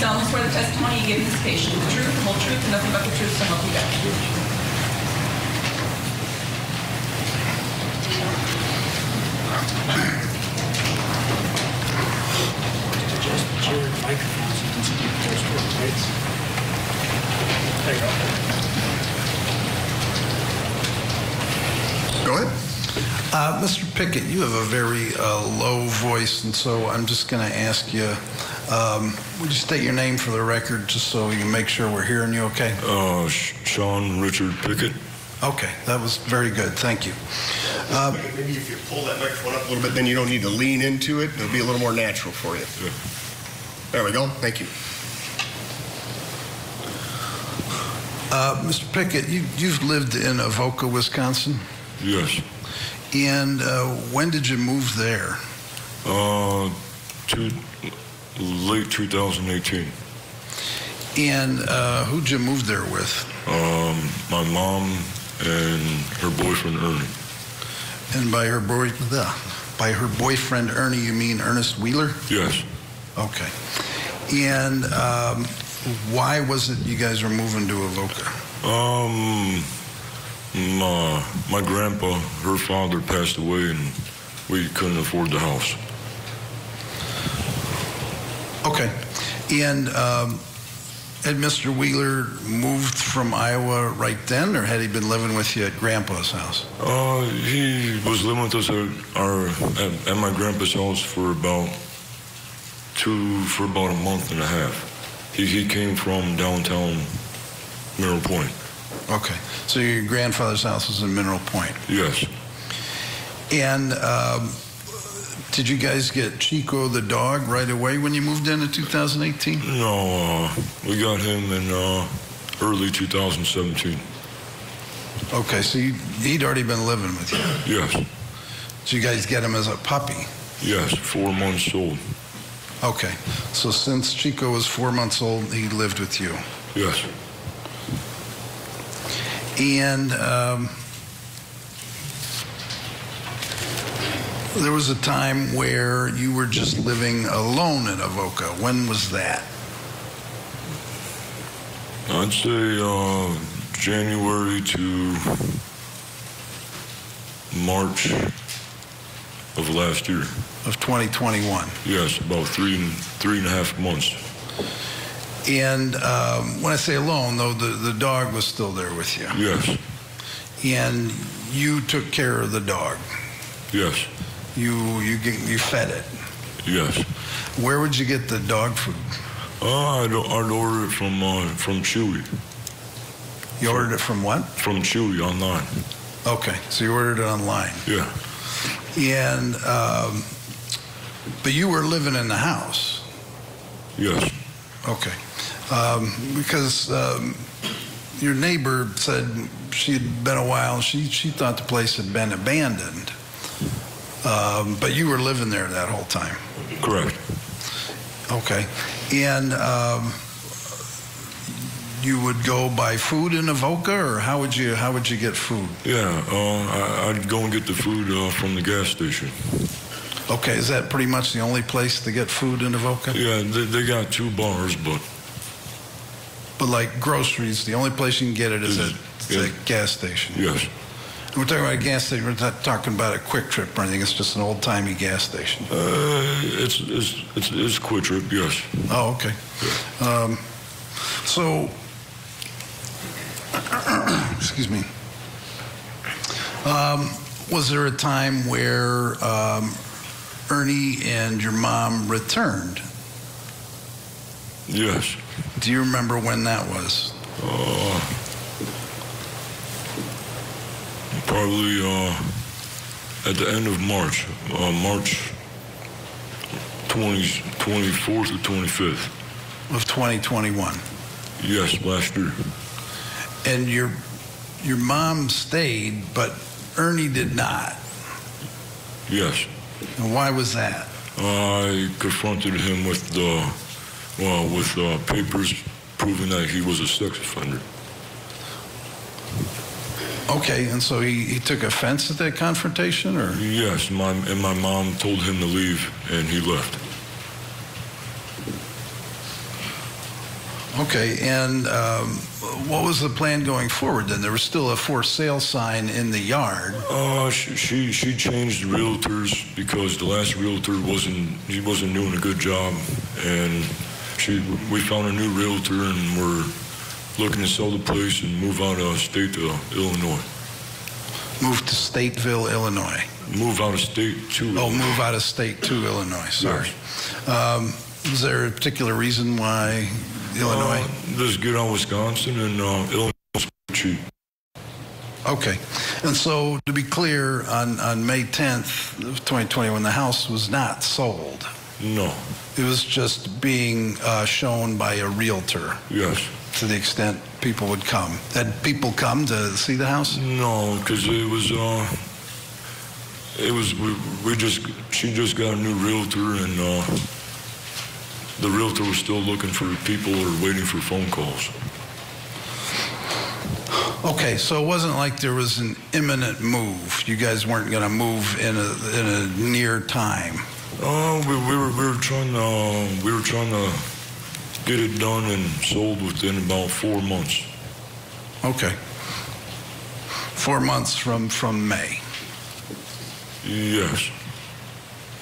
solemnly swear the testimony you give in this patient, shall be the truth, the whole truth, and nothing but the truth, so help you God. Just your microphone so it doesn't get close to right? There you go. Go ahead. Uh, Mr. Pickett, you have a very uh, low voice, and so I'm just going to ask you, um, would you state your name for the record, just so we can make sure we're hearing you okay? Uh, Sean Richard Pickett. Okay, that was very good, thank you. Uh, Maybe if you pull that microphone up a little bit, then you don't need to lean into it. It'll be a little more natural for you. Yeah. There we go. Thank you. uh, Mr. Pickett, you, you've lived in Avoca, Wisconsin, Yes. and uh, when did you move there? Uh, two, late 2018. And uh, who'd you move there with? Um, my mom and her boyfriend Ernie. And by her boy, by her boyfriend Ernie, you mean Ernest Wheeler? Yes. Okay. And um, why was it you guys were moving to Avoca? Um, my, my grandpa, her father passed away and we couldn't afford the house. Okay. And um, had Mr. Wheeler moved from Iowa right then, or had he been living with you at Grandpa's house? Uh, he was living with us at our at, at my grandpa's house for about two for about a month and a half. He he came from downtown Mineral Point. Okay. So your grandfather's house was in Mineral Point. Yes. And um, did you guys get Chico the dog right away when you moved in in 2018? No, uh, we got him in uh, early 2017. Okay, so you, he'd already been living with you. Yes. So you guys get him as a puppy. Yes. Four months old. Okay. So since Chico was four months old, he lived with you. Yes. And um, there was a time where you were just living alone in Avoca. When was that? I'd say uh, January to March of last year. Of 2021. Yes, about three and three and a half months. And um, when I say alone, though, the, the dog was still there with you. Yes. And you took care of the dog. Yes. You you get- you fed it. Yes. Where would you get the dog food? Uh, I'd, I'd order it from uh, from Chewy. You ordered it from what? From Chewy online. Okay, so you ordered it online. Yeah. And um, but you were living in the house. Yes. Okay. Um, because um, your neighbor said she had been a while, she, she thought the place had been abandoned. Um, but you were living there that whole time. Correct. Okay. And um, you would go buy food in Avoca, or how would you how would you get food? Yeah. Uh, I, I'd go and get the food uh, from the gas station. Okay, is that pretty much the only place to get food in Avoca? Yeah. They, they got two bars, but But like groceries, the only place you can get it is at the gas station. yes. We're talking about a gas station. We're not talking about a Kwik Trip or anything. It's just an old timey gas station. Uh, it's it's it's it's Kwik Trip. Yes. Oh, okay. Um, so, excuse me. Um, was there a time where um, Ernie and your mom returned? Yes. Do you remember when that was? Uh, probably uh, at the end of March, uh, March 20, 24th or 25th. Of 2021. Yes, last year. And your your mom stayed, but Ernie did not. Yes. And why was that? I confronted him with the, well, with uh, papers proving that he was a sex offender. Okay, and so he, he took offense at that confrontation, or Yes, my, and my mom told him to leave, and he left. Okay, and um, what was the plan going forward then? There was still a for sale sign in the yard. Uh, she, she she changed realtors because the last realtor wasn't he wasn't doing a good job, and she we found a new realtor and we're looking to sell the place and move out of state to Illinois. Move to Stateville, Illinois. Move out of state to Oh, Illinois. move out of state to Illinois, sorry. Um, Is there a particular reason why Illinois? Uh, just get out Wisconsin and uh, Illinois is cheap. Okay. And so to be clear, on, on May 10th of 2020, when the house was not sold, No. it was just being uh, shown by a realtor Yes. To the extent people would come. Had people come to see the house? No, because it was uh, it was we, we just she just got a new realtor and uh, the realtor was still looking for people or waiting for phone calls. Okay, so it wasn't like there was an imminent move. You guys weren't going to move in a, in a near time. Uh, we, we were we were trying to uh, we were trying to get it done and sold within about four months. Okay. Four months from, from May. Yes.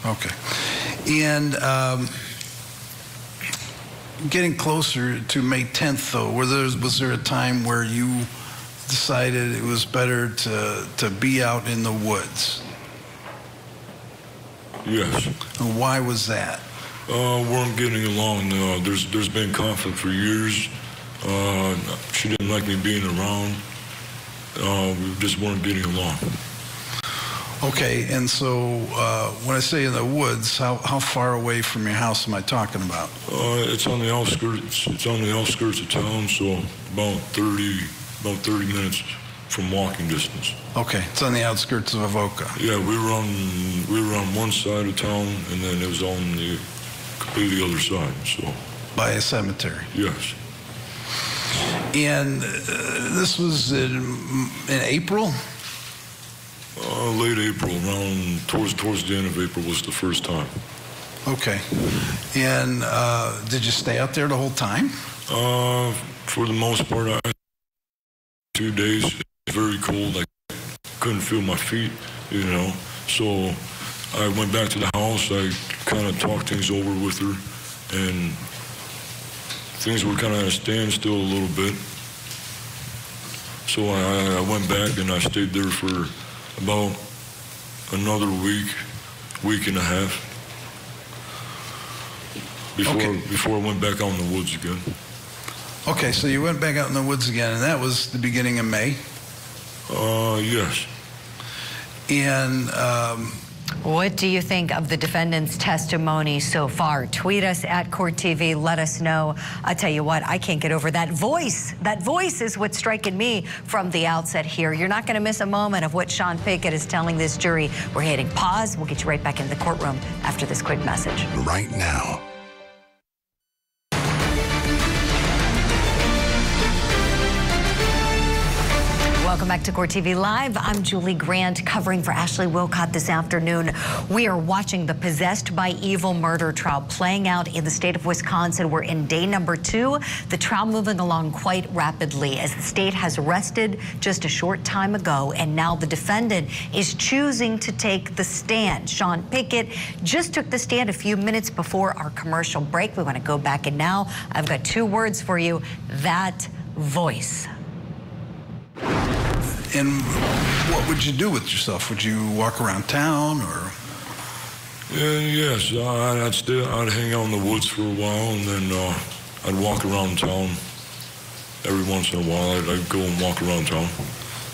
Okay. And um, getting closer to May 10th, though, were there, was there a time where you decided it was better to, to be out in the woods? Yes. And why was that? Uh, weren't getting along. Uh, there's there's been conflict for years. Uh, she didn't like me being around. Uh, we just weren't getting along. Okay, and so uh, when I say in the woods, how, how far away from your house am I talking about? Uh, it's on the outskirts. It's on the outskirts of town, so about 30 about 30 minutes from walking distance. Okay, it's on the outskirts of Avoca. Yeah, we were on we were on one side of town, and then it was on the completely other side. So by a cemetery. yes, And uh, this was in, in April? uh, late April, around towards towards the end of April was the first time. Okay. And uh, did you stay out there the whole time? Uh, for the most part, I two days. Very cold. I couldn't feel my feet, you know. So I went back to the house. I kind of talked things over with her, and things were kind of at a standstill a little bit. So I, I went back and I stayed there for about another week, week and a half. Before, Okay. before I went back out in the woods again. Okay, so you went back out in the woods again, and that was the beginning of May. Uh, yes. And um, What do you think of the defendant's testimony so far? Tweet us at Court TV. Let us know. I tell you what, I can't get over that voice. That voice is what's striking me from the outset here. You're not going to miss a moment of what Sean Pickett is telling this jury. We're hitting pause. We'll get you right back in the courtroom after this quick message. right now. Welcome back to Court TV Live. I'm Julie Grant covering for Ashley Willcott this afternoon. We are watching the possessed by evil murder trial playing out in the state of Wisconsin. We're in day number two. The trial moving along quite rapidly as the state has arrested just a short time ago and now the defendant is choosing to take the stand. Sean Pickett just took the stand a few minutes before our commercial break. We want to go back and now I've got two words for you. That voice. And what would you do with yourself? Would you walk around town or? Yeah, yes, I'd, I'd stay. I'd hang out in the woods for a while, and then uh, I'd walk around town. Every once in a while, I'd, I'd go and walk around town.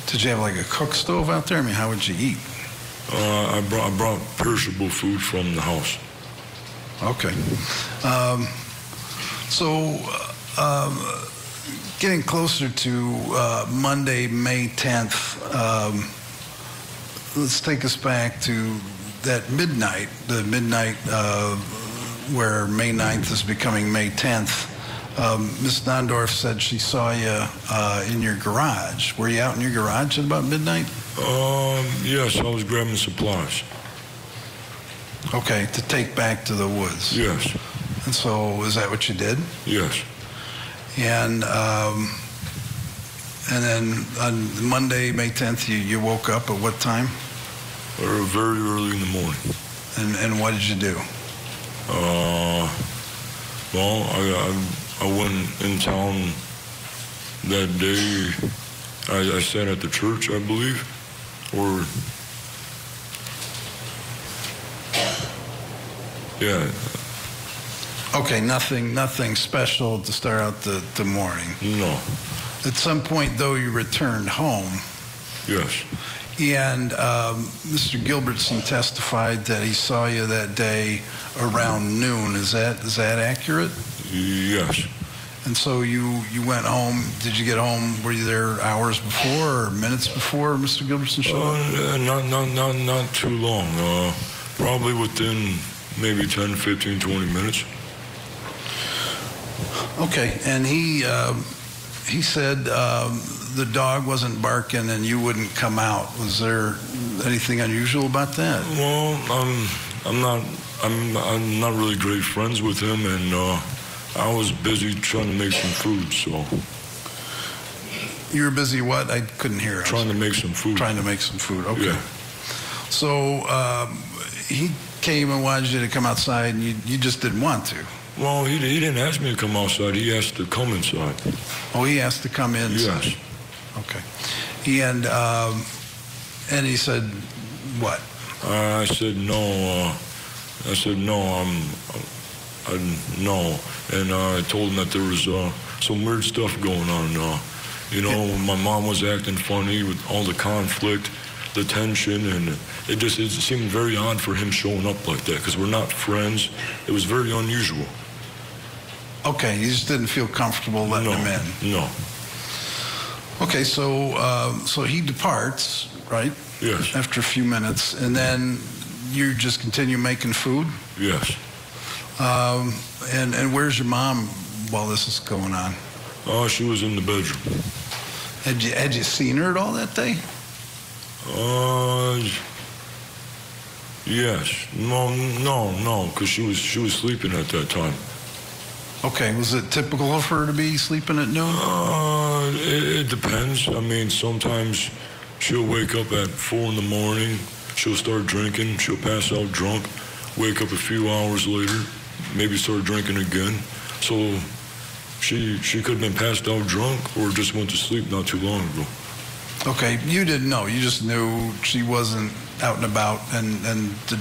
Did you have like a cook stove out there? I mean, how would you eat? Uh, I brought I brought perishable food from the house. Okay. Um, so, uh, um, getting closer to uh, Monday, May 10th, um, let's take us back to that midnight, the midnight uh, where May 9th is becoming May 10th. Um, Ms. Dondorf said she saw you uh, in your garage. Were you out in your garage at about midnight? Um, yes, I was grabbing supplies. Okay, to take back to the woods. Yes, And so, is that what you did? yes. And um, and then on Monday, May 10th, you, you woke up at what time? Or very early in the morning. And and what did you do? Uh, well, I, I, I went in town that day. I, I sat at the church, I believe, or yeah, Okay, nothing nothing special to start out the, the morning. no, At some point, though, you returned home. yes, And um, Mr. Gilbertson testified that he saw you that day around noon. Is that is that accurate? yes. And so you you went home. Did you get home? Were you there hours before or minutes before Mr. Gilbertson showed up? Uh, not, not, not, not too long. Uh, probably within maybe 10, 15, 20 minutes. Okay. And he um, he said um, the dog wasn't barking and you wouldn't come out. Was there anything unusual about that? Well, I'm, I'm not, I'm, I'm not really great friends with him, and uh, I was busy trying to make some food, so You were busy. What? I couldn't hear. Trying to make some food. trying to make some food. Okay. Yeah. So um, he came and wanted you to come outside, and you, you just didn't want to. Well, he, he didn't ask me to come outside. He asked to come inside. Oh, he asked to come in. Yes. Okay. And um, and he said, what? I said no. Uh, I said no. I'm, I, no. And uh, I told him that there was uh, some weird stuff going on. Uh, you know, my mom was acting funny with all the conflict, the tension, and it just it seemed very odd for him showing up like that because we're not friends. It was very unusual. Okay, you just didn't feel comfortable letting no, him in. no. Okay, so um, so he departs, right? Yes. After a few minutes, and then you just continue making food. Yes. Um, and and where's your mom while this is going on? Oh, she was in the bedroom. Had you had you seen her at all that day? Uh, yes. No, no, no, because she was she was sleeping at that time. Okay, was it typical of her to be sleeping at noon? Uh, it, it depends. I mean, sometimes she'll wake up at four in the morning. She'll start drinking. She'll pass out drunk. Wake up a few hours later, maybe start drinking again. So she she could have been passed out drunk or just went to sleep not too long ago. Okay, you didn't know. You just knew she wasn't out and about, and and the,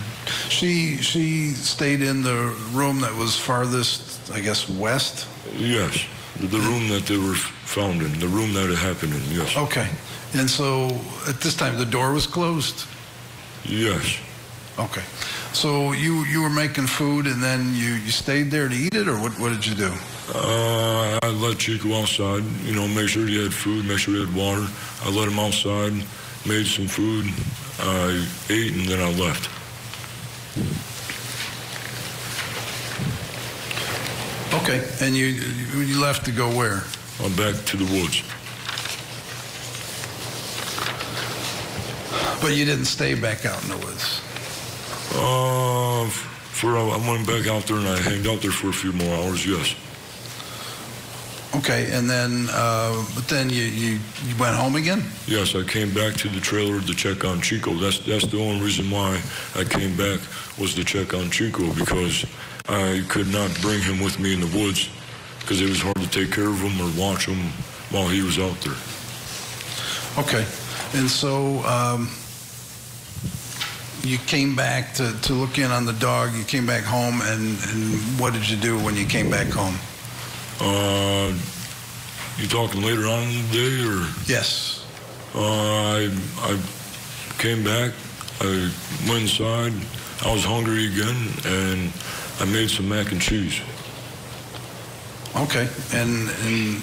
she she stayed in the room that was farthest, I guess, west. Yes, the, room that they were found in, the room that it happened in. Yes. Okay, and so at this time the door was closed. Yes. Okay, so you you were making food, and then you you stayed there to eat it, or what what did you do? Uh, I let Chico outside, you know, make sure he had food, make sure he had water. I let him outside, made some food, I ate, and then I left. Okay, and you you left to go where? I'm back to the woods. But you didn't stay back out in the woods. Uh, for I went back out there and I hanged out there for a few more hours. Yes. Okay, and then uh, but then you, you you went home again. Yes, I came back to the trailer to check on Chico. That's that's the only reason why I came back was to check on Chico because I could not bring him with me in the woods because it was hard to take care of him or watch him while he was out there. Okay, and so um, you came back to, to look in on the dog. You came back home, and, and what did you do when you came back home? Uh, you talking later on in the day or? Yes. Uh, I I came back. I went inside. I was hungry again, and I made some mac and cheese. Okay, and and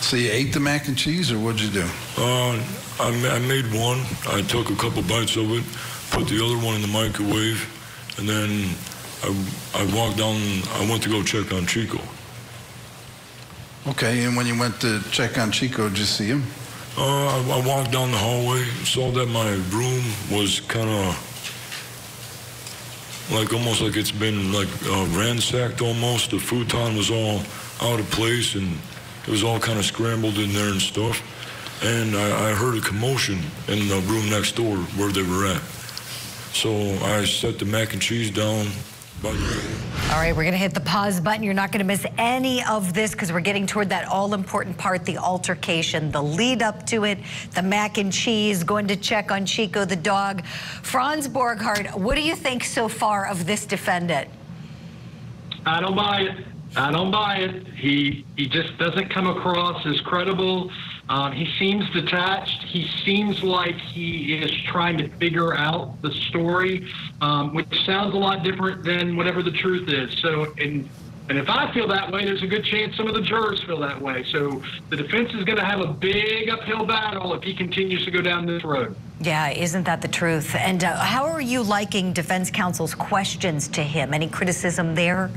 so you ate the mac and cheese, or what'd you do? Uh, I, I made one. I took a couple bites of it, put the other one in the microwave, and then I, I walked down. I went to go check on Chico. Okay, and when you went to check on Chico, did you see him? Uh, I, I walked down the hallway, saw that my room was kind of like almost like it's been like uh, ransacked almost. The futon was all out of place and it was all kind of scrambled in there and stuff. And I, I heard a commotion in the room next door where they were at. So I set the mac and cheese down. All right, we're going to hit the pause button. You're not going to miss any of this because we're getting toward that all important part the altercation, the lead up to it, the mac and cheese, going to check on Chico the dog. Franz Borghardt, what do you think so far of this defendant? I don't buy it. I don't buy it. He he just doesn't come across as credible. Um, he seems detached. He seems like he is trying to figure out the story, um, which sounds a lot different than whatever the truth is. So, and and if I feel that way, there's a good chance some of the jurors feel that way. So the defense is going to have a big uphill battle if he continues to go down this road. Yeah, isn't that the truth? And uh, how are you liking defense counsel's questions to him? Any criticism there?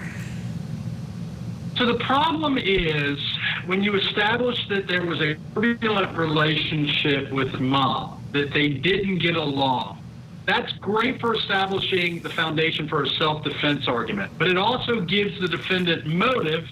So the problem is when you establish that there was a turbulent relationship with mom, that they didn't get along. That's great for establishing the foundation for a self-defense argument, but it also gives the defendant motive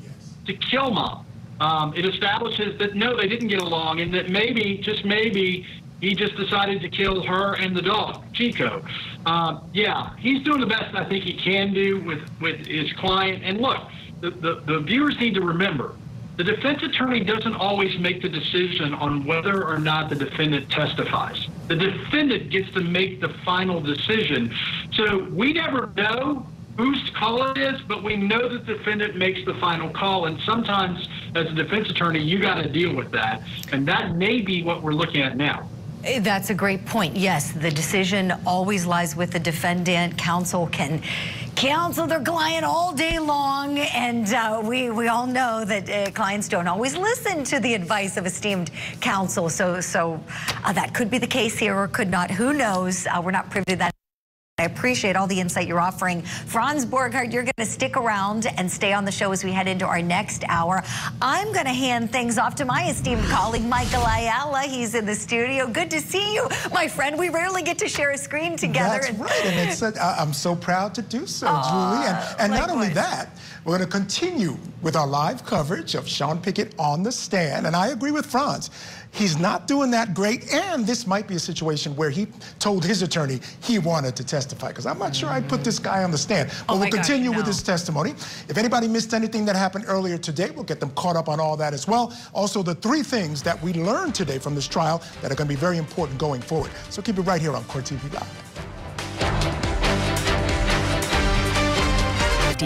to kill mom. Um, it establishes that no, they didn't get along, and that maybe, just maybe, he just decided to kill her and the dog, Chico. Um, yeah, he's doing the best I think he can do with with his client. And look, the, the, the viewers need to remember the defense attorney doesn't always make the decision on whether or not the defendant testifies. The defendant gets to make the final decision. So we never know whose call it is, but we know the defendant makes the final call. And sometimes, as a defense attorney, you got to deal with that. And that may be what we're looking at now. Eh, That's a great point. Yes, the decision always lies with the defendant. Counsel can counsel their client all day long, and uh, we we all know that uh, clients don't always listen to the advice of esteemed counsel. So so uh, that could be the case here, or could not. Who knows? Uh, we're not privy to that. I appreciate all the insight you're offering. Franz Borghardt, you're going to stick around and stay on the show as we head into our next hour. I'm going to hand things off to my esteemed colleague, Michael Ayala. He's in the studio. Good to see you, my friend. We rarely get to share a screen together. That's right, and it's I'm so proud to do so, Aw, Julie. And, and not only that, we're going to continue with our live coverage of Sean Pickett on the stand. And I agree with Franz. He's not doing that great, and this might be a situation where he told his attorney he wanted to testify, because I'm not sure I'd put this guy on the stand. Oh but Oh we'll gosh, continue with his testimony. If anybody missed anything that happened earlier today, we'll get them caught up on all that as well. Also, the three things that we learned today from this trial that are going to be very important going forward. So keep it right here on Court TV Live.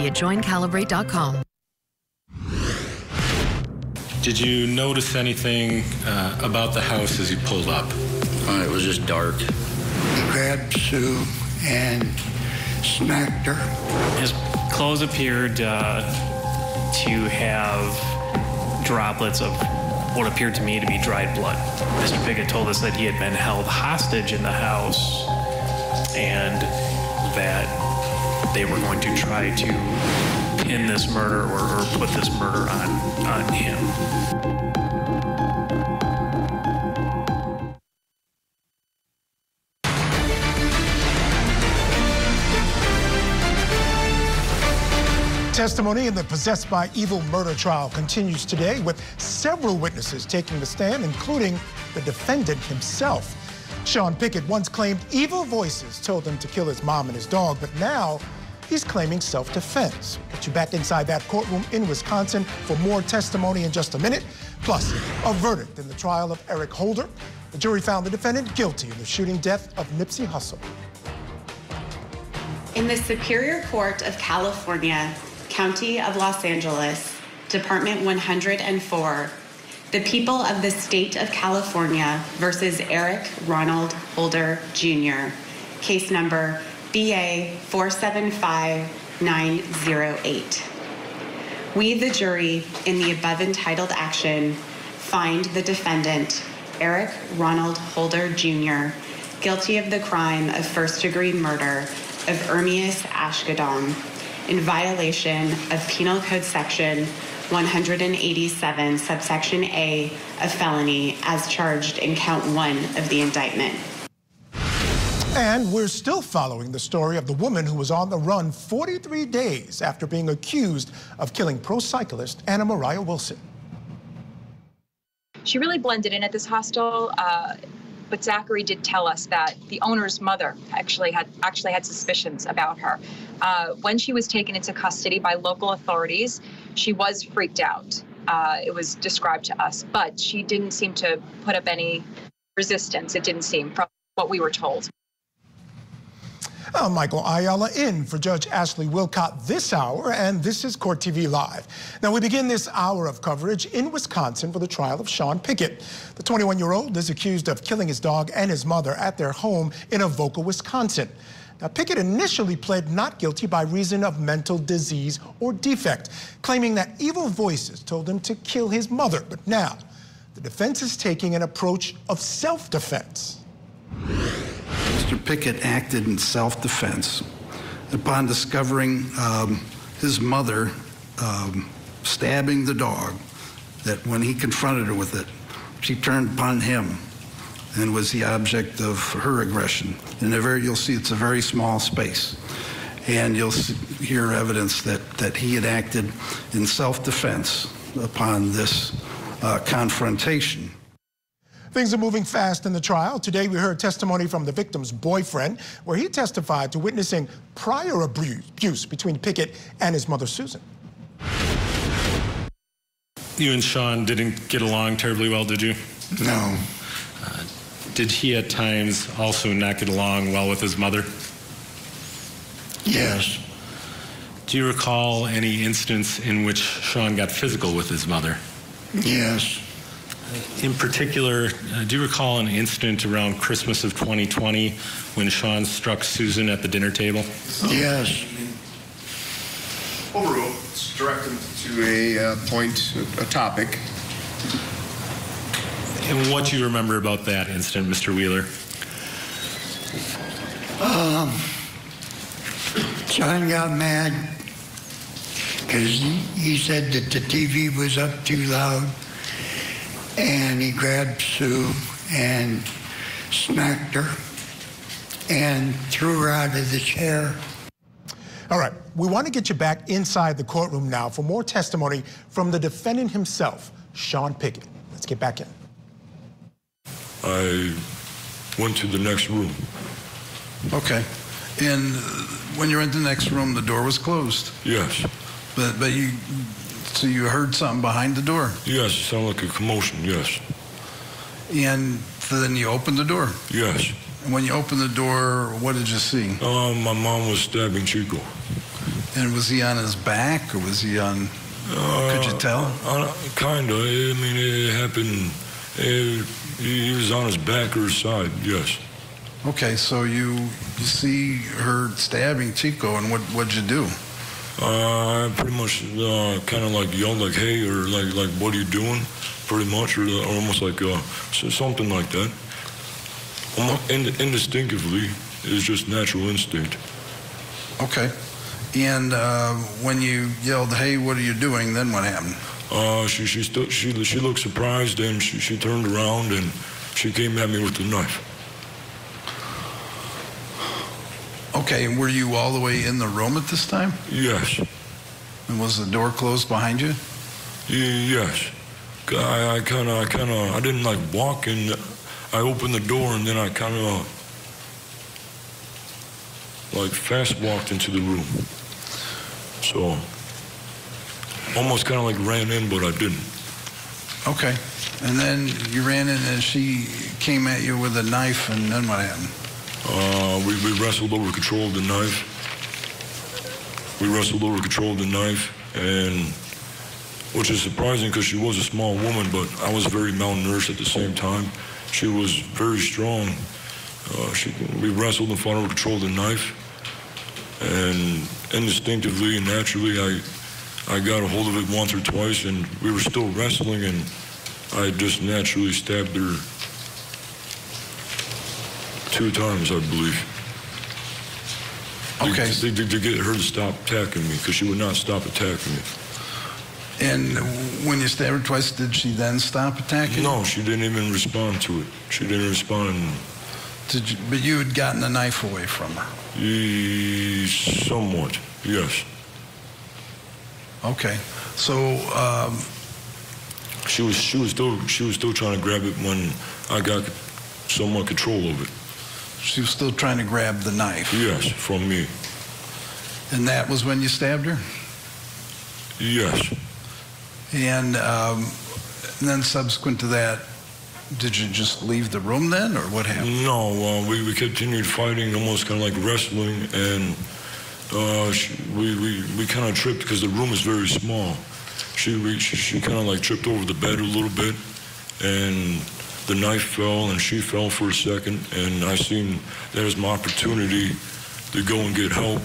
at joincalibrate.com. Did you notice anything uh, about the house as you pulled up? Uh, it was just dark. grabbed Sue and smacked her. His clothes appeared uh, to have droplets of what appeared to me to be dried blood. Mr. Pickett told us that he had been held hostage in the house and that they were going to try to pin this murder or, or put this murder on, on him. Testimony in the Possessed by Evil murder trial continues today with several witnesses taking the stand, including the defendant himself. Sean Pickett once claimed evil voices told him to kill his mom and his dog, but now he's claiming self-defense. Get you back inside that courtroom in Wisconsin for more testimony in just a minute. Plus, a verdict in the trial of Eric Holder. The jury found the defendant guilty in the shooting death of Nipsey Hussle. In the Superior Court of California, County of Los Angeles, Department 104, the people of the state of California versus Eric Ronald Holder Jr., case number BA 475908. We, the jury, in the above entitled action, find the defendant, Eric Ronald Holder Jr., guilty of the crime of first degree murder of Ermias Asghedom in violation of Penal Code Section 187, subsection A of felony, as charged in count one of the indictment. And we're still following the story of the woman who was on the run 43 days after being accused of killing pro cyclist Anna Moriah Wilson. She really blended in at this hostel. Uh, but Zachary did tell us that the owner's mother actually had actually had suspicions about her. Uh, when she was taken into custody by local authorities, she was freaked out. Uh, it was described to us, but she didn't seem to put up any resistance. It didn't seem from what we were told. I'm Michael Ayala in for Judge Ashley Willcott this hour, and this is Court TV Live. Now, we begin this hour of coverage in Wisconsin for the trial of Sean Pickett. The 21-year-old is accused of killing his dog and his mother at their home in Avoca, Wisconsin. Now, Pickett initially pled not guilty by reason of mental disease or defect, claiming that evil voices told him to kill his mother. But now, the defense is taking an approach of self-defense. Mr. Pickett acted in self-defense upon discovering um, his mother um, stabbing the dog, that when he confronted her with it, she turned upon him and was the object of her aggression. And very, you'll see it's a very small space. And you'll see, hear evidence that, that he had acted in self-defense upon this uh, confrontation. Things are moving fast in the trial. Today we heard testimony from the victim's boyfriend where he testified to witnessing prior abuse between Pickett and his mother Susan. You and Sean didn't get along terribly well, did you? No. Uh, did he at times also not get along well with his mother? Yes. Do you recall any instance in which Sean got physical with his mother? Yes. In particular, uh, do you recall an incident around Christmas of 2020 when Sean struck Susan at the dinner table? Yes. Overrule. Let's direct them to a uh, point, a, a topic. And what do you remember about that incident, Mr. Wheeler? Um, John got mad because he, he said that the TV was up too loud and he grabbed Sue and smacked her and threw her out of the chair. All right, we want to get you back inside the courtroom now for more testimony from the defendant himself, Sean Pickett. Let's get back in. I went to the next room. Okay. And when you're in the next room, the door was closed. Yes. But but you so you heard something behind the door. Yes, it sounded like a commotion. Yes. And then you opened the door. Yes. And when you opened the door, what did you see? Uh, my mom was stabbing Chico. And was he on his back or was he on? Uh, could you tell? Uh, kinda. I mean, it happened. It, he was on his back or his side. Yes. Okay, so you you see her stabbing Chico, and what what'd you do? Uh, I pretty much uh, kind of like yelled like, "Hey," or like, "Like, what are you doing?" Pretty much, or, or almost like uh, something like that. Ind- indistinctively, it's just natural instinct. Okay. And uh, when you yelled, "Hey, what are you doing?" Then what happened? Uh, she she she she looked surprised and she she turned around and she came at me with the knife. Okay, and were you all the way in the room at this time? Yes. And was the door closed behind you? Yes. I, I kind of, I kind of, I didn't like walk in. I opened the door and then I kind of like fast walked into the room. So almost kind of like ran in, but I didn't. Okay. And then you ran in and she came at you with a knife, and then what happened? Uh, we, we wrestled over control of the knife. We wrestled over control of the knife, and which is surprising because she was a small woman, but I was very malnourished at the same time. She was very strong. Uh, she, we wrestled and fought over control of the knife, and instinctively and naturally, I I got a hold of it once or twice, and we were still wrestling, and I just naturally stabbed her two times, I believe. Okay. To, to, to get her to stop attacking me, because she would not stop attacking me. And when you stabbed her twice, did she then stop attacking? No, she didn't even respond to it. She didn't respond. Did you, but you had gotten the knife away from her. Eh, somewhat, yes. Okay. So um, She was she was still she was still trying to grab it when I got somewhat control of it. She was still trying to grab the knife. Yes, from me. And that was when you stabbed her? Yes. And, um, and then subsequent to that, did you just leave the room then, or what happened? No, uh, we, we continued fighting, almost kind of like wrestling, and uh, she, we, we, we kind of tripped because the room is very small. She, we, she, she kind of like tripped over the bed a little bit, and the knife fell, and she fell for a second, and I seen that as my opportunity to go and get help,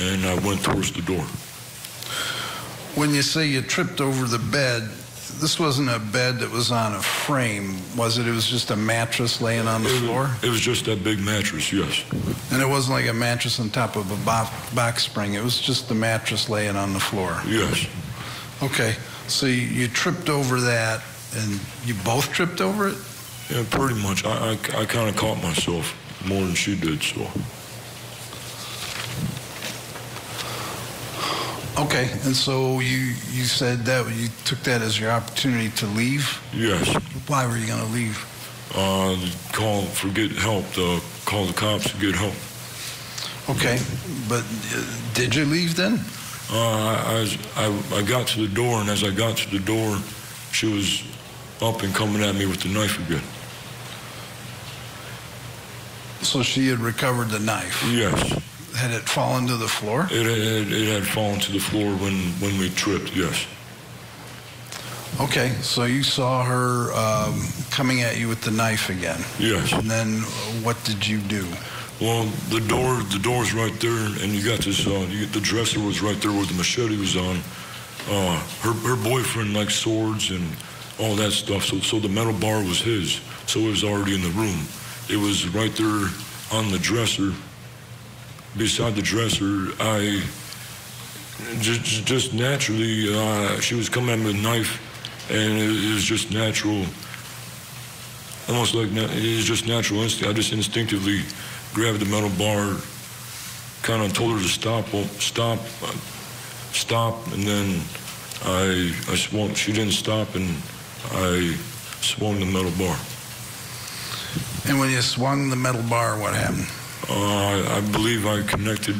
and I went towards the door. When you say you tripped over the bed, this wasn't a bed that was on a frame, was it? It was just a mattress laying on the It was- floor? It was just that big mattress, yes. And it wasn't like a mattress on top of a bo- box spring, it was just the mattress laying on the floor? Yes. Okay, so you, you tripped over that, and you both tripped over it? Yeah, pretty much. I, I, I kind of caught myself more than she did, so. Okay, and so you, you said that, you took that as your opportunity to leave? Yes. Why were you going to leave? Uh, call for get help. Uh, call the cops to get help. Okay, but uh, did you leave then? Uh, I, I, was- I, I got to the door, and as I got to the door, she was up and coming at me with the knife again. So she had recovered the knife? Yes. Had it fallen to the floor? It, it, it had fallen to the floor when, when we tripped, yes. Okay, so you saw her um, coming at you with the knife again? Yes. And then uh, what did you do? Well, the door, the door's right there, and you got this. Uh, you, the dresser was right there where the machete was on. Uh, her, her boyfriend likes swords and all that stuff, so so the metal bar was his. So it was already in the room. It was right there on the dresser. Beside the dresser, I just just naturally uh, she was coming at me with a knife, and it, it was just natural almost like na- was just natural instinct. I just instinctively grabbed the metal bar, kind of told her to stop, well, stop, uh, stop, and then I I swung. She didn't stop, and I swung the metal bar. And when you swung the metal bar, what happened? Uh, I, believe I connected.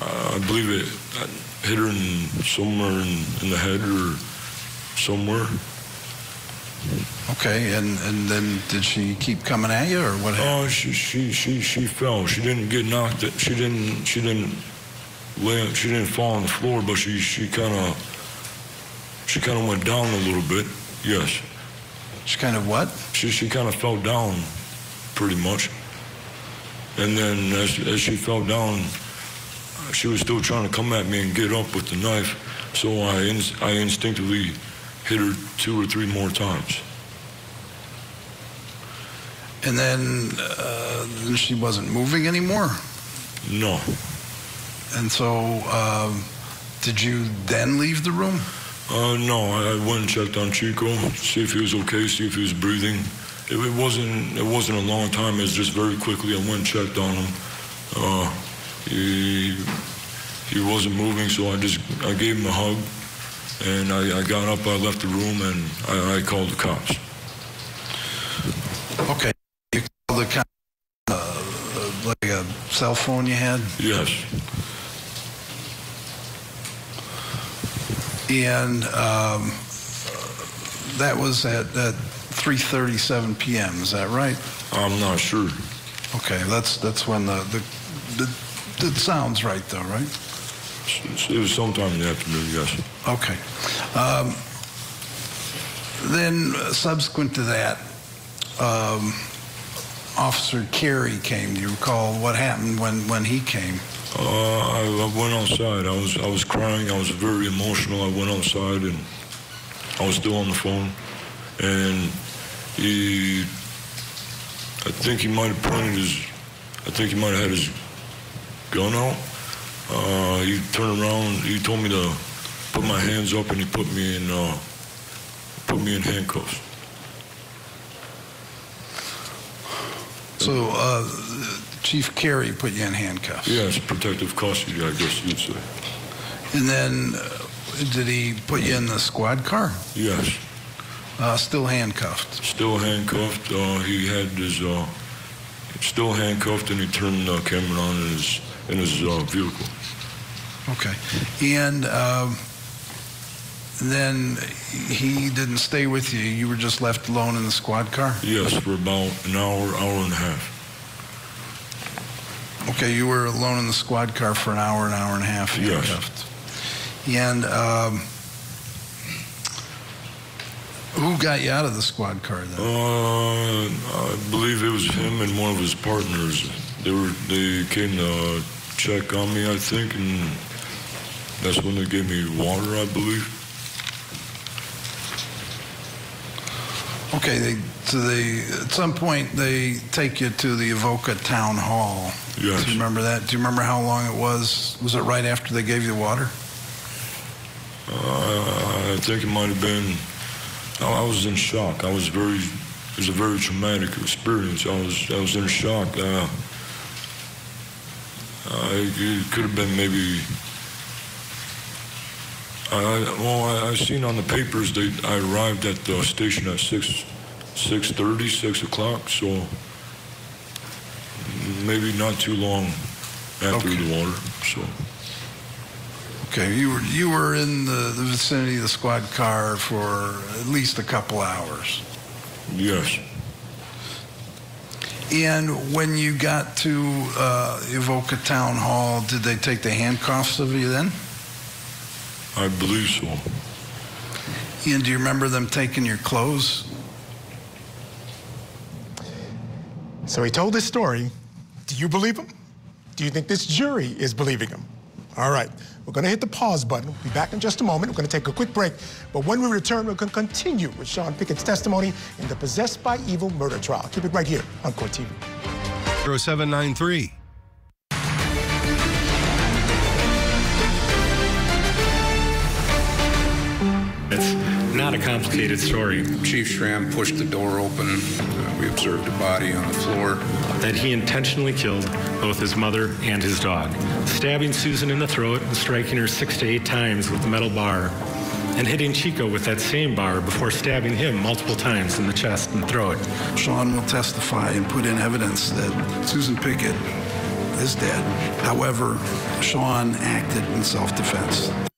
Uh, I believe it I hit her in somewhere in, in the head or somewhere. Okay, and, and then did she keep coming at you, or what happened? Oh, she she she she fell. She didn't get knocked. She didn't she didn't lay. She didn't fall on the floor, but she she kind of she kind of went down a little bit. Yes. She kind of what? She she kind of fell down, pretty much. And then as as she fell down, she was still trying to come at me and get up with the knife. So I ins- I instinctively hit her two or three more times. And then, uh, then she wasn't moving anymore? No. And so, um, did you then leave the room? Uh, no, I, went and checked on Chico, see if he was okay, see if he was breathing. It, it wasn't it wasn't a long time. It was just very quickly. I went and checked on him. Uh, he he wasn't moving, so I just I gave him a hug, and I, I got up. I left the room, and I, I called the cops. Okay. You called the kind uh, like a cell phone you had? Yes. And um, that was at, at 3:37 p.m. Is that right? I'm not sure. Okay, that's that's when the the, the it sounds right though, right? It was sometime in the afternoon. Yes. Okay. Um, then uh, subsequent to that, um, Officer Carey came. Do you recall what happened when when he came? Uh, I, I went outside. I was I was crying. I was very emotional. I went outside and I was still on the phone, and he, I think he might have pointed his, I think he might have had his gun out. Uh, he turned around. He told me to put my hands up, and he put me in, uh, put me in handcuffs. So uh, Chief Carey put you in handcuffs. Yes, protective custody, I guess you'd say. And then uh, did he put you in the squad car? Yes. Uh, still handcuffed. Still handcuffed. Uh, he had his uh, still handcuffed, and he turned the camera on in his in his uh, vehicle. Okay. And um, then he didn't stay with you. You were just left alone in the squad car. Yes, for about an hour, hour and a half. Okay, you were alone in the squad car for an hour, an hour and a half. Yes. handcuffed. And um, who got you out of the squad car then? Uh, I believe it was him and one of his partners. They were they came to check on me, I think, and that's when they gave me water, I believe. Okay, they, so they at some point they take you to the Avoca Town Hall. Yes. Do you remember that? Do you remember how long it was? Was it right after they gave you the water? Uh, I think it might have been. I was in shock. I was very. It was a very traumatic experience. I was. I was in shock. Uh, uh, it could have been maybe. I, well, I, I seen on the papers they I arrived at the station at six, six thirty, six o'clock. So maybe not too long after the water. So. Okay, you were you were in the, the vicinity of the squad car for at least a couple hours. Yes. And when you got to uh, Avoca Town Hall, did they take the handcuffs of you then? I believe so. And do you remember them taking your clothes? So he told this story. Do you believe him? Do you think this jury is believing him? All right, we're going to hit the pause button. We'll be back in just a moment. We're going to take a quick break. But when we return, we're going to continue with Sean Pickett's testimony in the Possessed by Evil murder trial. Keep it right here on Court TV. 0793. Not a complicated story. Chief Schramm pushed the door open. Uh, we observed a body on the floor. That he intentionally killed both his mother and his dog, stabbing Susan in the throat and striking her six to eight times with the metal bar, and hitting Chico with that same bar before stabbing him multiple times in the chest and throat. Sean will testify and put in evidence that Susan Pickett is dead. However, Sean acted in self-defense.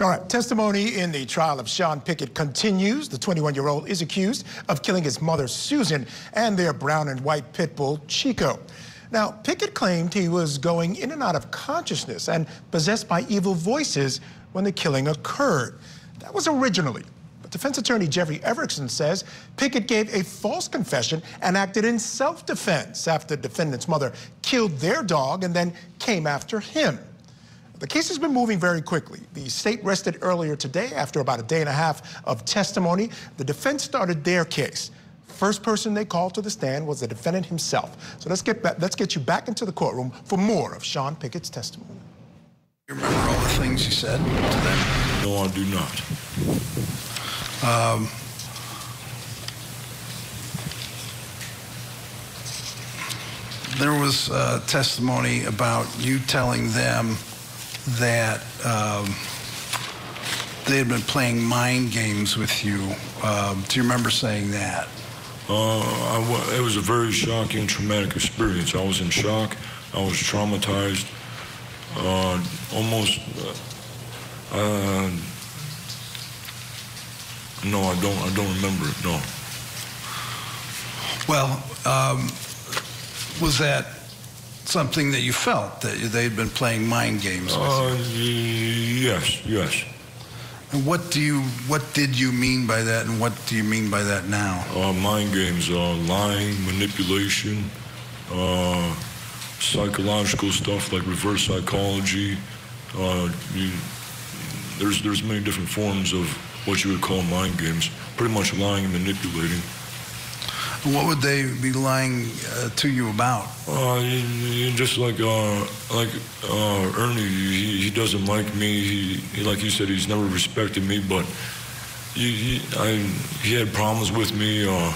All right, testimony in the trial of Sean Pickett continues. The 21 year old is accused of killing his mother, Susan, and their brown and white pit bull, Chico. Now, Pickett claimed he was going in and out of consciousness and possessed by evil voices when the killing occurred. That was originally. But defense attorney Jeffrey Everson says Pickett gave a false confession and acted in self defense after the defendant's mother killed their dog and then came after him. The case has been moving very quickly. The state rested earlier today after about a day and a half of testimony. The defense started their case. First person they called to the stand was the defendant himself. So let's get back, let's get you back into the courtroom for more of Sean Pickett's testimony. You remember all the things you said to them? No, I do not. Um, there was uh, testimony about you telling them that um, they had been playing mind games with you. Um, do you remember saying that? Uh, I it was a very shocking, traumatic experience. I was in shock. I was traumatized. Uh, almost. Uh, uh, no, I don't. I don't remember it. No. Well, um, was that something that you felt that they'd been playing mind games with Uh, yes, yes. And what do you, what did you mean by that, and what do you mean by that now? Uh, mind games, are lying, manipulation, uh, psychological stuff like reverse psychology. Uh, you, there's there's many different forms of what you would call mind games. Pretty much lying and manipulating. What would they be lying uh, to you about? Uh, you, you just like uh, like uh, Ernie, he, he doesn't like me. He, he, like you said, he's never respected me. But he, he, I, he had problems with me. Uh,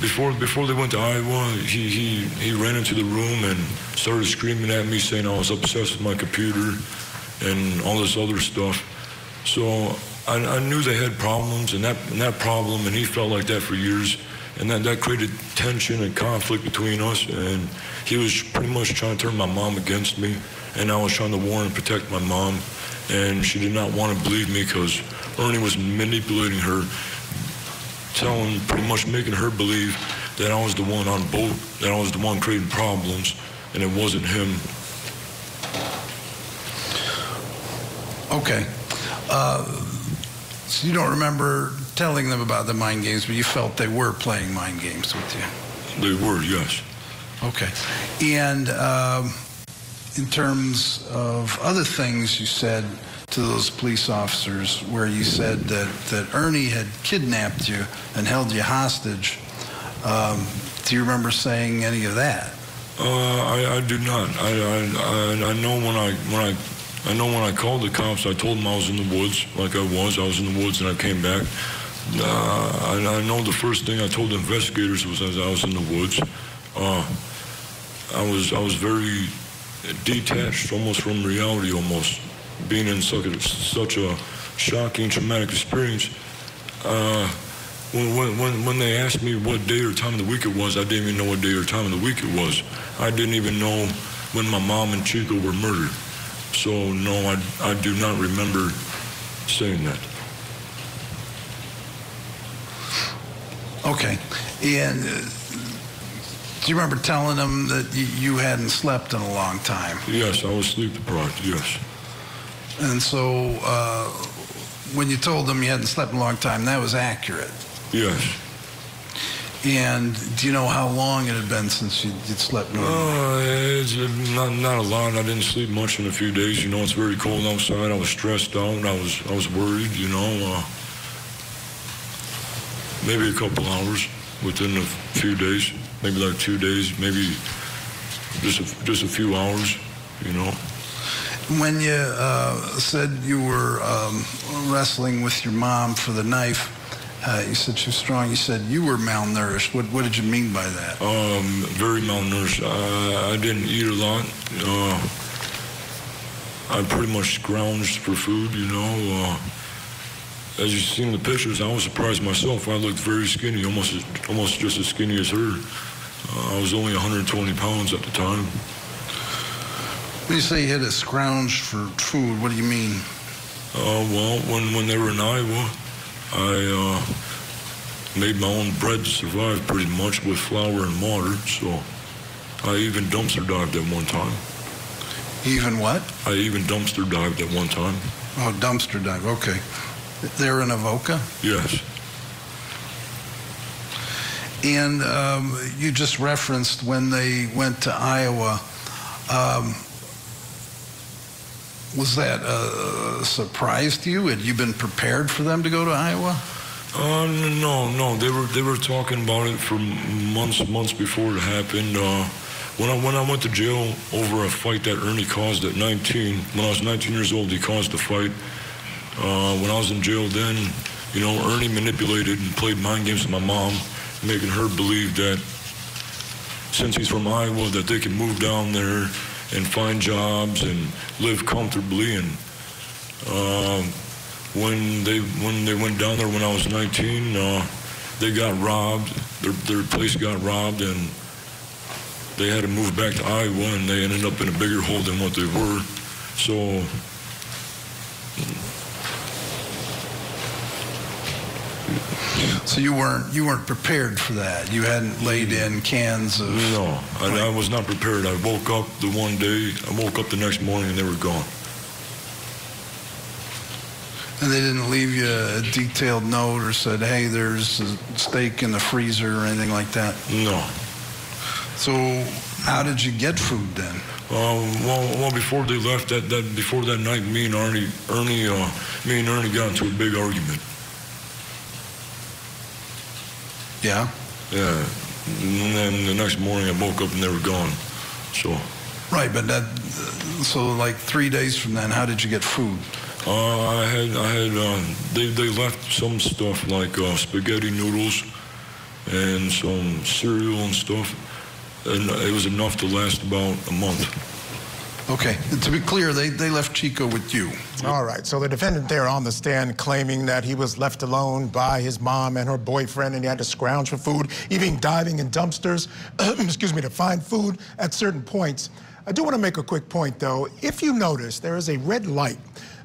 before before they went to Iowa, he, he, he ran into the room and started screaming at me, saying I was obsessed with my computer and all this other stuff. So I, I knew they had problems, and that and that problem, and he felt like that for years, and that that created tension and conflict between us. And he was pretty much trying to turn my mom against me, and I was trying to warn and protect my mom, and she did not want to believe me because Ernie was manipulating her telling, pretty much making her believe that I was the one on boat, that I was the one creating problems, and it wasn't him. Okay. Uh, so you don't remember telling them about the mind games, but you felt they were playing mind games with you. They were, yes. Okay. And um, in terms of other things you said to those police officers, where you said that, that Ernie had kidnapped you and held you hostage, um, do you remember saying any of that? Uh, I, I do not. I, I, I, I know when I when I I know when I called the cops, I told them I was in the woods, like I was. I was in the woods and I came back. Uh, I, I know the first thing I told the investigators was as I was in the woods. Uh, I was I was very detached, almost from reality, almost being in such a, such a shocking, traumatic experience. Uh, when, when, when they asked me what day or time of the week it was, I didn't even know what day or time of the week it was. I didn't even know when my mom and Chico were murdered. So, no, I, I do not remember saying that. Okay. And uh, do you remember telling them that you, you hadn't slept in a long time? Yes, I was sleep deprived, yes. And so uh, when you told them you hadn't slept in a long time, that was accurate. Yes. And do you know how long it had been since you'd, you'd slept normally? Uh, it's not, not a lot. I didn't sleep much in a few days. You know, it's very cold outside. I was stressed out. I was I was worried. You know, uh, maybe a couple hours within a few days. Maybe like two days. Maybe just a, just a few hours. You know. When you uh, said you were um, wrestling with your mom for the knife, uh, you said she was strong. You said you were malnourished. What, what did you mean by that? Um, very malnourished. I, I didn't eat a lot. Uh, I pretty much scrounged for food, you know. As you see in the pictures, I was surprised myself. I looked very skinny, almost almost just as skinny as her. Uh, I was only 120 pounds at the time. When you say you had to scrounge for food, what do you mean? Uh, well, when, when they were in Iowa, I uh, made my own bread to survive pretty much with flour and water. So I even dumpster dived at one time. Even what? I even dumpster dived at one time. Oh, dumpster dive. Okay. There in Avoca? Yes. And um, you just referenced when they went to Iowa. Um, was that a surprise to you? Had you been prepared for them to go to Iowa? Uh, no, no. They were they were talking about it for months, months before it happened. Uh, when I when I went to jail over a fight that Ernie caused at 19, when I was 19 years old, he caused the fight. Uh, when I was in jail then, you know, Ernie manipulated and played mind games with my mom, making her believe that since he's from Iowa, that they can move down there and find jobs and live comfortably. And uh, when they when they went down there when I was 19, uh, they got robbed. Their their place got robbed, and they had to move back to Iowa, and they ended up in a bigger hole than what they were. So. So you weren't you weren't prepared for that. You hadn't laid in cans of. No, I, I was not prepared. I woke up the one day. I woke up the next morning and they were gone. And they didn't leave you a detailed note or said, "Hey, there's a steak in the freezer" or anything like that. No. So how did you get food then? Uh, well, well, before they left that, that before that night, me and Ernie, Ernie, uh, me and Ernie got into a big argument. Yeah. Yeah. And then the next morning I woke up and they were gone. So. Right, but that. So like three days from then, how did you get food? Uh, I had I had uh, they they left some stuff like uh, spaghetti noodles and some cereal and stuff, and it was enough to last about a month. Okay, to be clear, they, they left Chico with you. All right, so the defendant there on the stand claiming that he was left alone by his mom and her boyfriend and he had to scrounge for food, even diving in dumpsters, excuse me, to find food at certain points. I do want to make a quick point, though. If you notice, there is a red light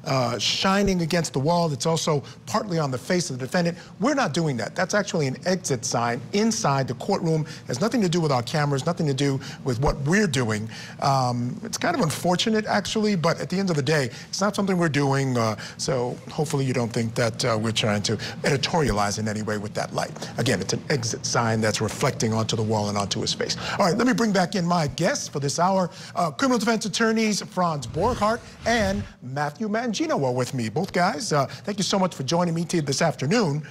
uh, shining against the wall. that's also partly on the face of the defendant. We're not doing that. That's actually an exit sign inside the courtroom. It has nothing to do with our cameras, nothing to do with what we're doing. Um, it's kind of unfortunate, actually, but at the end of the day, it's not something we're doing. Uh, so hopefully you don't think that uh, we're trying to editorialize in any way with that light. Again, it's an exit sign that's reflecting onto the wall and onto his face. All right, let me bring back in my guests for this hour. Uh, criminal defense attorneys Franz Borghardt and Matthew Mangino. Gino are with me. Both guys, uh, thank you so much for joining me this afternoon.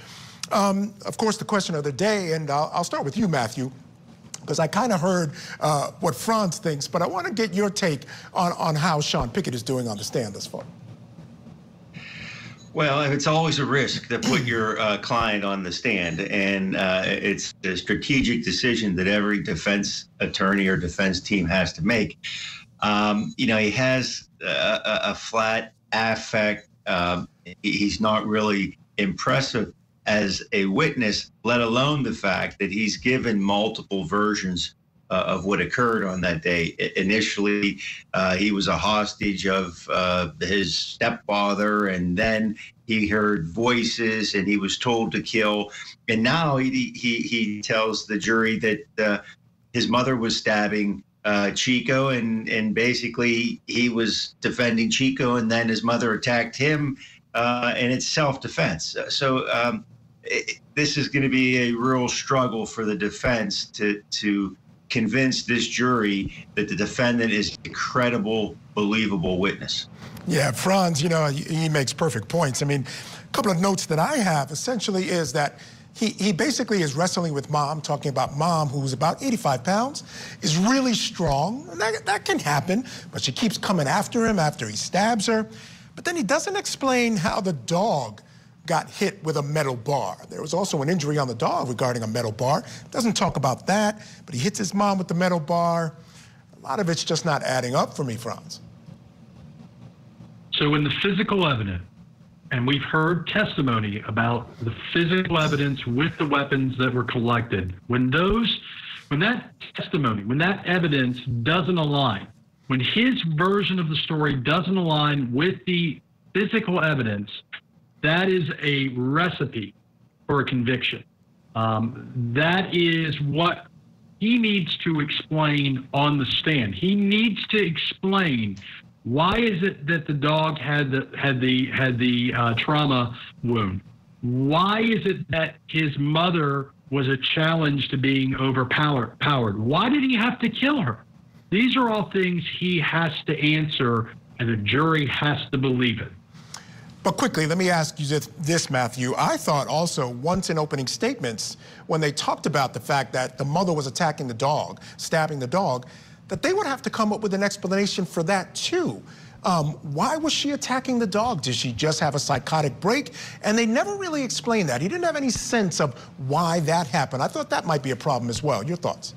Um, of course, the question of the day, and I'll, I'll start with you, Matthew because I kind of heard uh, what Franz thinks, but I want to get your take on, on how Sean Pickett is doing on the stand thus far. Well, it's always a risk to put your uh, client on the stand, and uh, it's a strategic decision that every defense attorney or defense team has to make. Um, you know, he has a, a flat affect. Um, he's not really impressive as a witness, let alone the fact that he's given multiple versions uh, of what occurred on that day. I- initially, uh, he was a hostage of uh, his stepfather, and then he heard voices and he was told to kill. And now he, he, he tells the jury that uh, his mother was stabbing uh, Chico, and and basically he was defending Chico, and then his mother attacked him, uh, and it's self-defense. So um, it, this is going to be a real struggle for the defense to to convince this jury that the defendant is a credible, believable witness. Yeah, Franz, you know, he makes perfect points. I mean, a couple of notes that I have essentially is that he, he basically is wrestling with mom, talking about mom, who's about 85 pounds, is really strong. That, that can happen, but she keeps coming after him after he stabs her. But then he doesn't explain how the dog got hit with a metal bar. There was also an injury on the dog regarding a metal bar. Doesn't talk about that, but he hits his mom with the metal bar. A lot of it's just not adding up for me, Franz. So in the physical evidence, and we've heard testimony about the physical evidence with the weapons that were collected. When those, when that testimony, when that evidence doesn't align, when his version of the story doesn't align with the physical evidence, that is a recipe for a conviction. Um, that is what he needs to explain on the stand. He needs to explain why is it that the dog had the had the had the uh, trauma wound? Why is it that his mother was a challenge to being overpowered? Powered? Why did he have to kill her? These are all things he has to answer, and the jury has to believe it. But quickly, let me ask you this, Matthew. I thought also once in opening statements, when they talked about the fact that the mother was attacking the dog, stabbing the dog, that they would have to come up with an explanation for that too. Um, why was she attacking the dog? Did she just have a psychotic break? And they never really explained that. He didn't have any sense of why that happened. I thought that might be a problem as well. Your thoughts?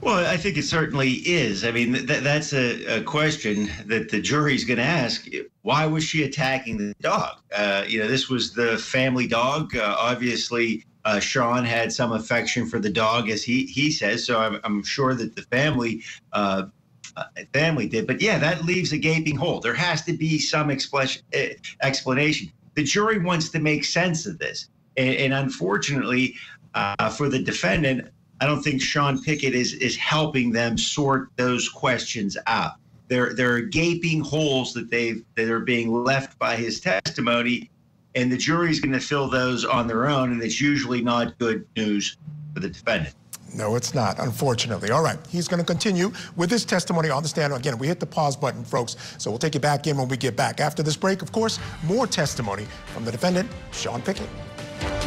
Well, I think it certainly is. I mean, th- that's a, a, question that the jury's going to ask. Why was she attacking the dog? Uh, you know, this was the family dog. Uh, obviously, uh, Sean had some affection for the dog, as he he says. So I'm, I'm sure that the family uh, uh, family did. But yeah, that leaves a gaping hole. There has to be some explanation. explanation. The jury wants to make sense of this, and, and unfortunately, uh, for the defendant, I don't think Sean Pickett is is helping them sort those questions out. There there are gaping holes that they've that are being left by his testimony and the jury's going to fill those on their own, and it's usually not good news for the defendant. No, it's not, unfortunately. All right, he's going to continue with his testimony on the stand. Again, we hit the pause button, folks, so we'll take you back in when we get back. After this break, of course, more testimony from the defendant, Sean Pickett.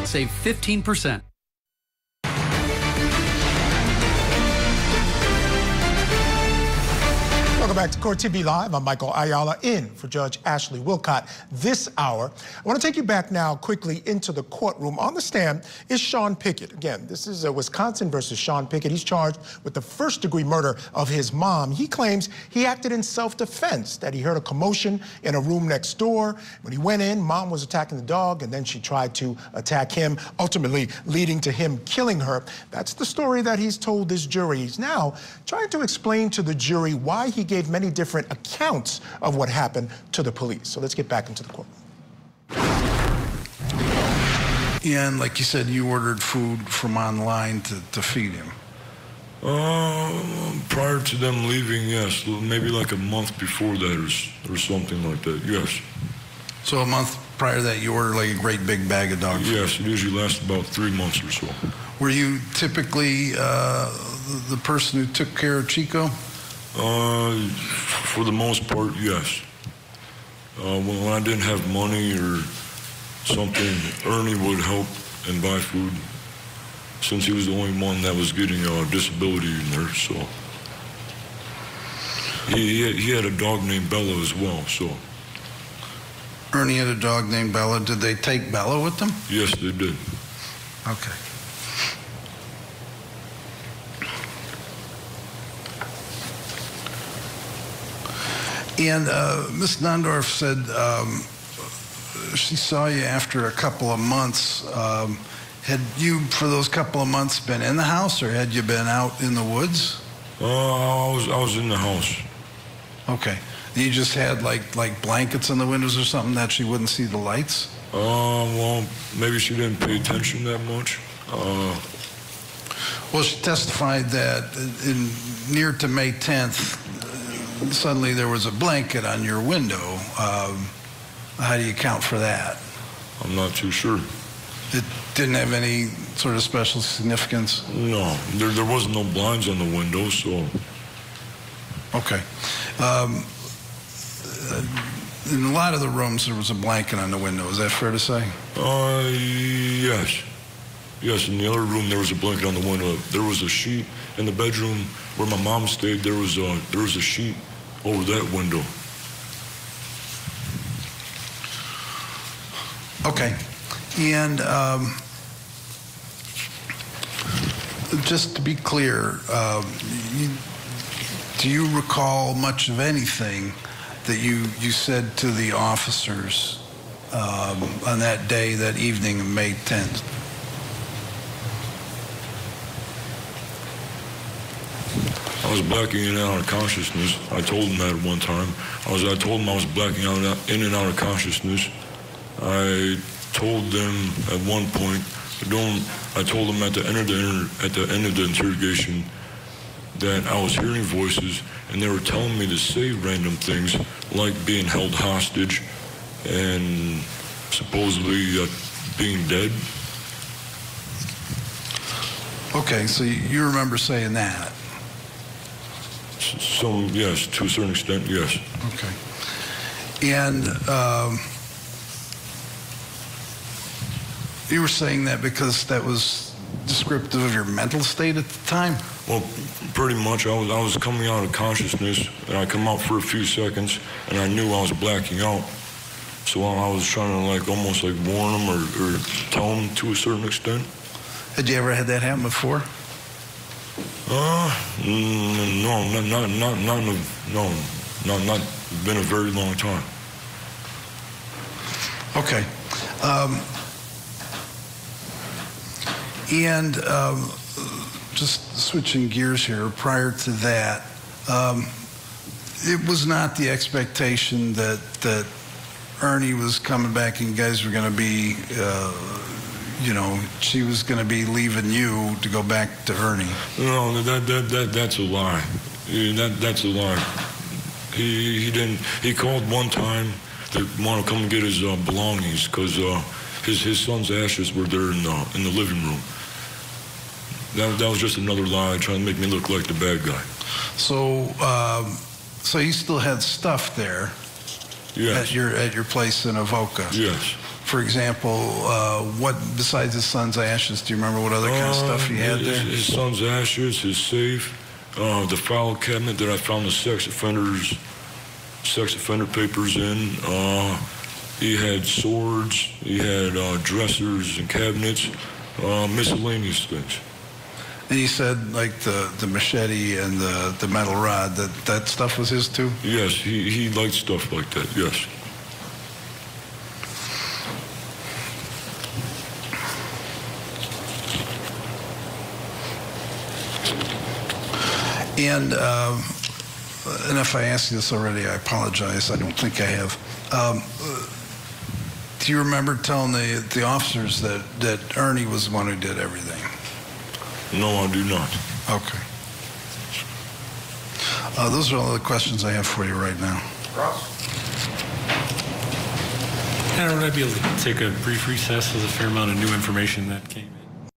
Save 15%. Welcome back to Court TV Live. I'm Michael Ayala in for Judge Ashley Willcott this hour. I want to take you back now quickly into the courtroom. On the stand is Sean Pickett. Again, this is a Wisconsin versus Sean Pickett. He's charged with the first degree murder of his mom. He claims he acted in self-defense, that he heard a commotion in a room next door. When he went in, mom was attacking the dog, and then she tried to attack him, ultimately leading to him killing her. That's the story that he's told this jury. He's now trying to explain to the jury why he gave many different accounts of what happened to the police. So let's get back into the courtroom. And like you said, you ordered food from online to, to feed him. Uh, prior to them leaving, yes. Maybe like a month before that or, or something like that, yes. So a month prior to that, you ordered like a great big bag of dog food? Yes, it usually lasts about three months or so. Were you typically uh, the person who took care of Chico? Uh, for the most part, yes. Uh, when, when I didn't have money or something, Ernie would help and buy food since he was the only one that was getting a disability in there, so. He, he, he had a dog named Bella as well, so. Ernie had a dog named Bella. Did they take Bella with them? Yes, they did. Okay. And uh, Miss Nondorf said um, she saw you after a couple of months. Um, had you, for those couple of months, been in the house, or had you been out in the woods? Uh, I was I was in the house. Okay. You just had like like blankets in the windows or something that she wouldn't see the lights. Uh, well, maybe she didn't pay attention that much. Uh, well, she testified that in near to May 10th, suddenly there was a blanket on your window. Um, how do you account for that? I'm not too sure. It didn't have any sort of special significance? No, there, there wasn't no blinds on the window, so. Okay. Um, in a lot of the rooms, there was a blanket on the window. Is that fair to say? Uh, yes. Yes, in the other room there was a blanket on the window. There was a sheet in the bedroom where my mom stayed. There was a there was a sheet over that window. Okay, and um, just to be clear, um, you, do you recall much of anything that you you said to the officers um, on that day, that evening of May 10th? I was blacking in and out of consciousness. I told him that at one time. I was I told him I was blacking out in and out of consciousness. I told them at one point. Don't. I told them at the end of the at the end of the interrogation that I was hearing voices and they were telling me to say random things like being held hostage and supposedly uh, being dead. Okay, so you remember saying that? Some, yes, to a certain extent, yes. Okay. And um, you were saying that because that was descriptive of your mental state at the time? Well, pretty much. I was I was coming out of consciousness, and I come out for a few seconds, and I knew I was blacking out. So I was trying to like almost like warn them or, or tell them to a certain extent. Had you ever had that happen before? Uh, mm, no, not not not a, no, not not been a very long time. Okay. Um, and um, just switching gears here, prior to that, um, it was not the expectation that that Ernie was coming back and you guys were going to be, uh, you know, she was going to be leaving you to go back to Ernie. No, that that that that's a lie. That that's a lie. He he didn't. He called one time to want to come and get his uh, belongings because uh, his his son's ashes were there in the in the living room. That, that was just another lie trying to make me look like the bad guy. So, um, so you still had stuff there Yes. at your at your place in Avoca. Yes. For example, uh, what besides his son's ashes? Do you remember what other kind of stuff he had his, there? His son's ashes, his safe, Uh, the file cabinet that I found the sex offenders, sex offender papers in. Uh, he had swords. He had uh, dressers and cabinets, uh, miscellaneous things. And he said like the, the machete and the, the metal rod, that, that stuff was his too? Yes, he, he liked stuff like that, yes. And, um, and if I asked you this already, I apologize. I don't think I have. Um, uh, do you remember telling the, the officers that, that Ernie was the one who did everything? No, I do not. Okay. Uh, those are all the questions I have for you right now. Ross? Aaron, would I be able to take a brief recess? There's a fair amount of new information that came in.